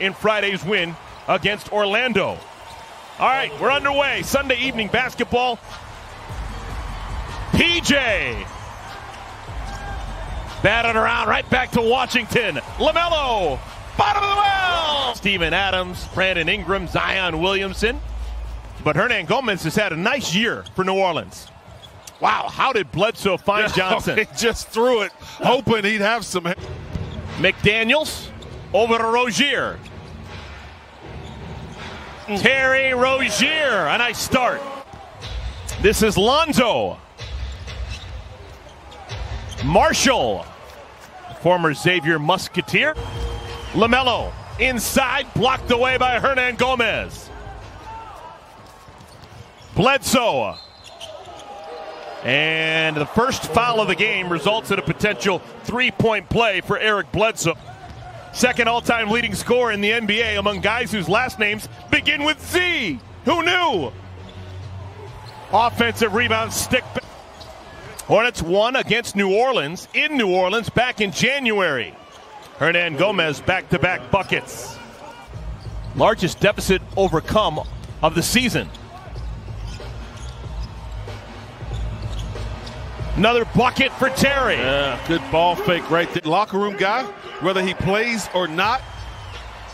in Friday's win against Orlando. All right, we're underway. Sunday evening basketball. PJ. Batted around right back to Washington. LaMelo. Bottom of the well. Steven Adams, Brandon Ingram, Zion Williamson. But Hernangomez has had a nice year for New Orleans. Wow, how did Bledsoe find oh, Johnson? he just threw it, hoping he'd have some. McDaniels over to Rozier. Terry Rozier, a nice start. This is Lonzo. Marshall, former Xavier Musketeer. LaMelo inside, blocked away by Hernangomez. Bledsoe. And the first foul of the game results in a potential three point play for Eric Bledsoe. Second all time leading scorer in the NBA among guys whose last names begin with Z. Who knew? Offensive rebound stick. Hornets won against New Orleans in New Orleans back in January. Hernangomez back to back buckets. Largest deficit overcome of the season. Another bucket for Terry. Yeah, good ball fake right there. Locker room guy, whether he plays or not,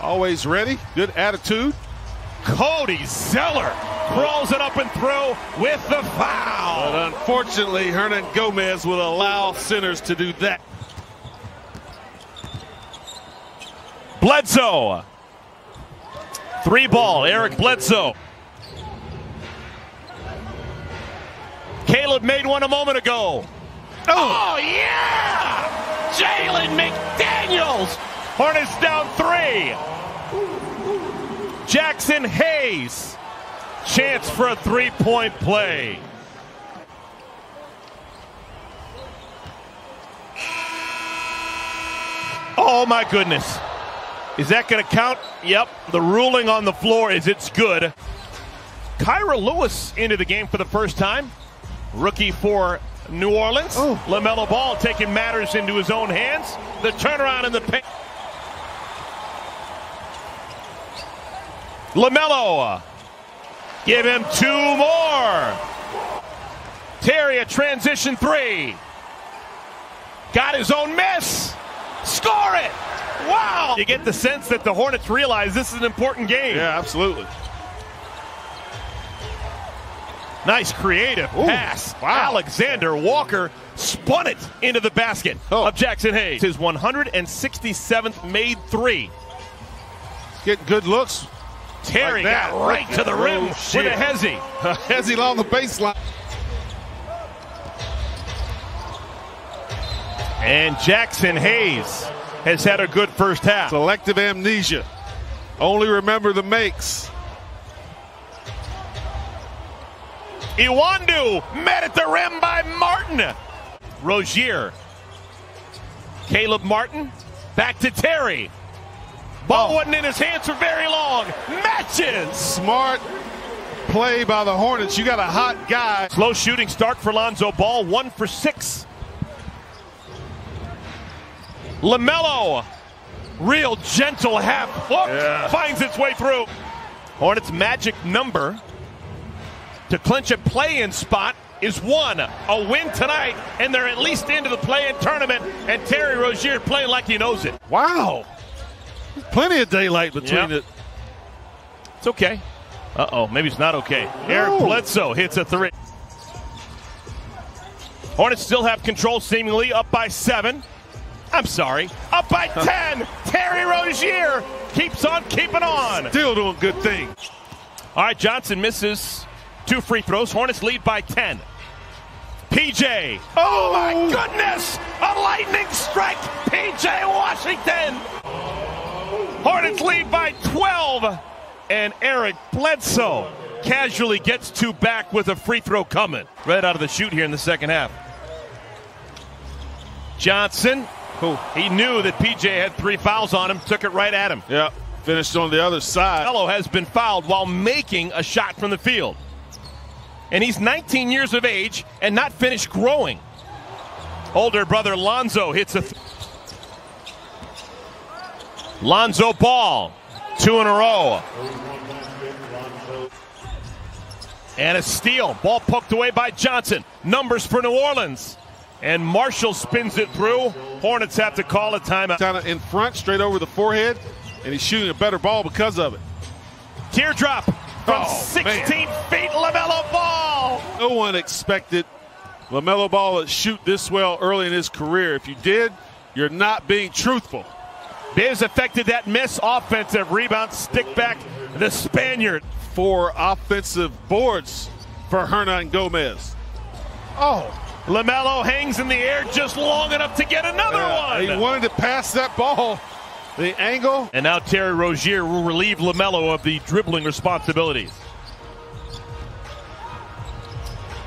always ready. Good attitude. Cody Zeller crawls it up and through with the foul. But unfortunately, Hernan Gomez will allow centers to do that. Bledsoe. Three ball, Eric Bledsoe. Caleb made one a moment ago. Oh, oh yeah! Jalen McDaniels! Hornets down three. Jaxson Hayes. Chance for a three point play. Oh, my goodness. Is that going to count? Yep. The ruling on the floor is it's good. Kira Lewis into the game for the first time. Rookie for New Orleans. Oh. LaMelo Ball taking matters into his own hands. The turnaround in the paint. LaMelo. Give him two more. Terry, a transition three. Got his own miss. Score it. Wow. You get the sense that the Hornets realize this is an important game. Yeah, absolutely. Nice creative Ooh, pass. wow. Alexander Walker spun it into the basket Oh. of Jaxson Hayes. His 167th made three. Getting good looks. Terry Like that. got right to the oh, rim Oh, with a hezzy. As he along the baseline. And Jaxson Hayes has had a good first half. Selective amnesia. Only remember the makes. Iwundu met at the rim by Martin. Rozier. Caleb Martin. Back to Terry. Ball Oh. wasn't in his hands for very long. Matches. Smart play by the Hornets. You got a hot guy. Slow shooting start for Lonzo Ball, one for six. LaMelo, real gentle half hook, Yeah. finds its way through. Hornets' magic number to clinch a play-in spot is one. A win tonight, and they're at least into the play-in tournament. And Terry Rozier playing like he knows it. Wow. Plenty of daylight between Yep. it. It's okay. Uh oh, maybe it's not okay. Eric No. Bledsoe hits a three. Hornets still have control, seemingly up by seven. I'm sorry, up by 10. Terry Rozier keeps on keeping on. Still doing good things. All right, Johnson misses two free throws. Hornets lead by 10. PJ. Oh my goodness! A lightning strike. PJ Washington. Hornets lead by 12. And Eric Bledsoe casually gets two back with a free throw coming. Right out of the chute here in the second half. Johnson. Who he knew that PJ had three fouls on him, took it right at him. Yeah. Finished on the other side. Fellow has been fouled while making a shot from the field. And he's 19 years of age and not finished growing. Older brother Lonzo hits a. Th- Lonzo Ball Two in a row. And a steal. Ball poked away by Johnson. Numbers for New Orleans. And Marshall spins it through. Hornets have to call a timeout. Of in front, straight over the forehead, and he's shooting a better ball because of it. Teardrop from Oh, 16 man. feet. LaMelo Ball. No one expected LaMelo Ball to shoot this well early in his career. If you did, you're not being truthful. Biz affected that miss. Offensive rebound. Stick back. The Spaniard. Four offensive boards for Hernangomez. Oh. LaMelo hangs in the air just long enough to get another one. he wanted to pass that ball. The angle. And now Terry Rozier will relieve LaMelo of the dribbling responsibilities.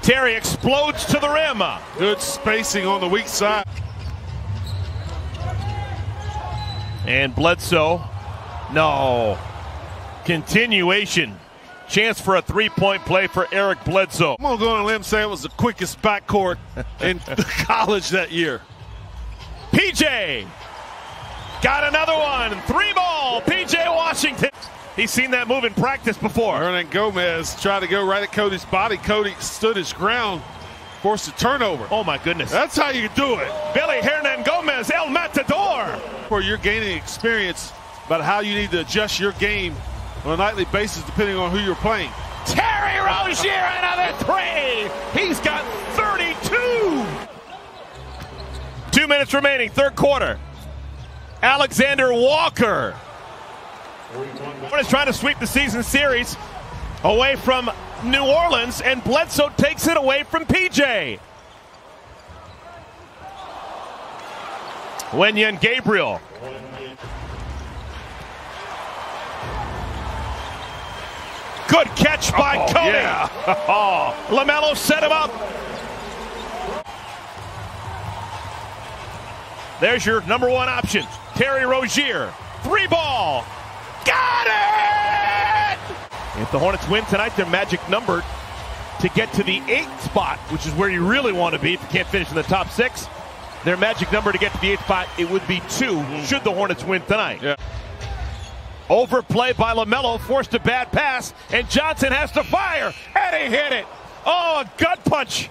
Terry explodes to the rim. Good spacing on the weak side. And Bledsoe. No. Continuation. Chance for a three point play for Eric Bledsoe. I'm going to go on a limb say it was the quickest backcourt in college that year. PJ got another one. Three ball. PJ Washington. He's seen that move in practice before. Hernangomez tried to go right at Cody's body. Cody stood his ground, forced a turnover. Oh my goodness. That's how you do it. Willy Hernangomez, El Matador. Where you're gaining experience about how you need to adjust your game on a nightly basis depending on who you're playing. Terry Rozier, another three. He's got 32. Two minutes remaining, third quarter. Alexander Walker. Hornets trying to sweep the season series away from New Orleans, and Bledsoe takes it away from PJ. Wenyen Gabriel. Good catch by Oh, Cody. yeah. LaMelo set him up. There's your number one option. Terry Rozier. Three ball. Got it! If the Hornets win tonight, their magic number to get to the eighth spot, which is where you really want to be if you can't finish in the top six. Their magic number to get to the eighth spot, it would be two mm-hmm. should the Hornets win tonight. Yeah. Overplay by LaMelo, forced a bad pass, and Johnson has to fire, and he hit it. Oh, a gut punch.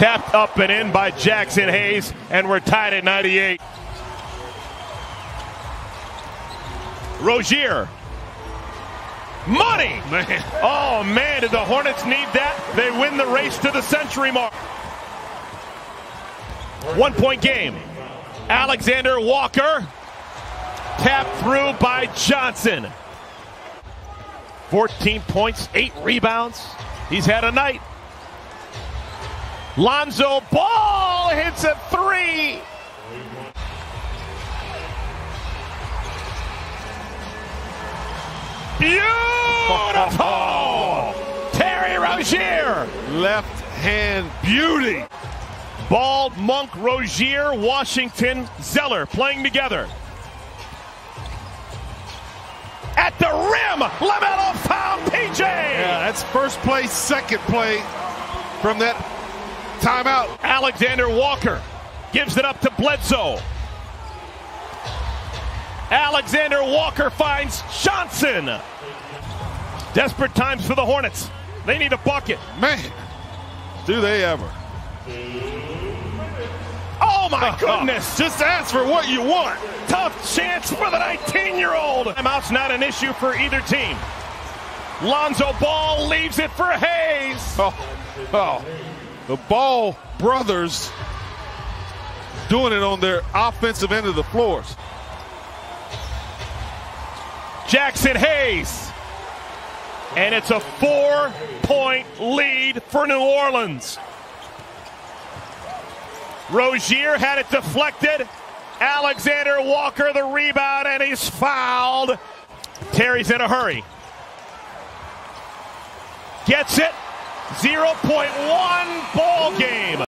Tapped up and in by Jaxson Hayes, and we're tied at 98. Rozier. Money! Oh, man. Oh man, did the Hornets need that? They win the race to the century mark. One point game. Alexander Walker tapped through by Johnson. 14 points, 8 rebounds. He's had a night. Lonzo Ball hits a three. Beautiful! Terry Rozier. Left hand beauty. Ball, Monk, Rozier, Washington, Zeller playing together. At the rim, LaMelo found PJ. Yeah, that's first play, second play from that timeout. Alexander Walker gives it up to Bledsoe. Alexander Walker finds Johnson. Desperate times for the Hornets. They need a bucket. Man, do they ever. Oh my goodness. Just ask for what you want. Tough chance for the 19 year old. Timeout's not an issue for either team. Lonzo Ball leaves it for Hayes. Oh, oh. The Ball brothers doing it on their offensive end of the floors. Jaxson Hayes. And it's a four point lead for New Orleans. Rozier had it deflected. Alexander Walker the rebound, and he's fouled. Terry's in a hurry. Gets it. 0.1 ball game.